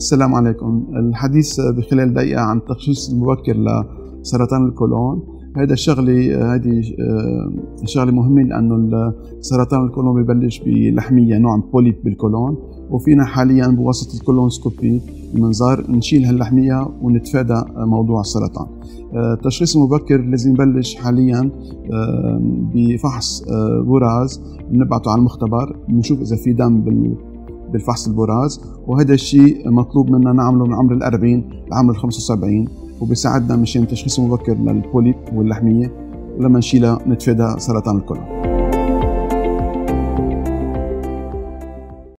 السلام عليكم. الحديث بخلال دقيقة عن التشخيص المبكر لسرطان الكولون. هذا الشغلة هذه شغلة مهمة لأنه سرطان الكولون ببلش بلحمية نوع polyp بالكولون. وفينا حاليا بواسطة ال colonoscopy المنظار نشيل هاللحمية ونتفادى موضوع السرطان. التشخيص المبكر لازم يبلش حاليا بفحص براز بنبعته على المختبر بنشوف إذا في دم بالفحص البراز وهذا الشيء مطلوب منا نعمله من عمر ال40 لعمر ال75 وبيساعدنا مشان تشخيص مبكر للبوليب واللحمية ولما نشيلها نتفادى سرطان الكولون